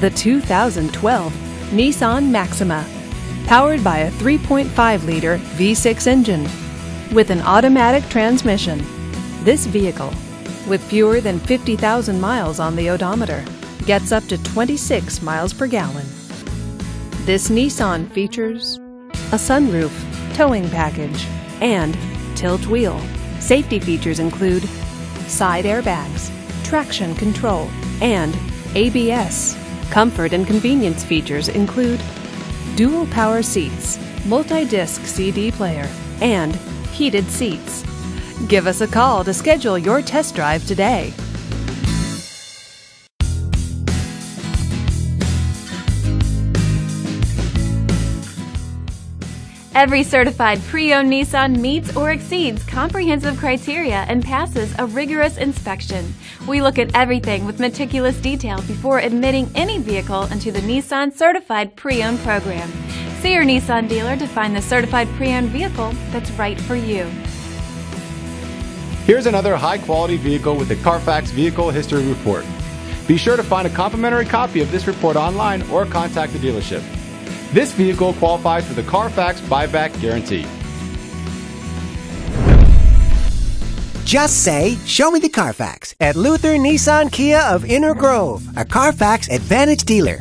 the 2012 Nissan Maxima. Powered by a 3.5 liter V6 engine with an automatic transmission. This vehicle, with fewer than 50,000 miles on the odometer, gets up to 26 miles per gallon. This Nissan features a sunroof, towing package, and tilt wheel. Safety features include side airbags, traction control, and ABS. Comfort and convenience features include dual power seats, multi-disc CD player, and heated seats. Give us a call to schedule your test drive today. Every certified pre-owned Nissan meets or exceeds comprehensive criteria and passes a rigorous inspection. We look at everything with meticulous detail before admitting any vehicle into the Nissan Certified Pre-Owned program. See your Nissan dealer to find the certified pre-owned vehicle that's right for you. Here's another high quality vehicle with the Carfax Vehicle History Report. Be sure to find a complimentary copy of this report online or contact the dealership. This vehicle qualifies for the Carfax buyback guarantee. Just say, Show me the Carfax at Luther Nissan Kia of Inver Grove, a Carfax Advantage dealer.